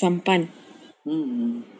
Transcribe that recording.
संपन्न। हम्म, हम्म।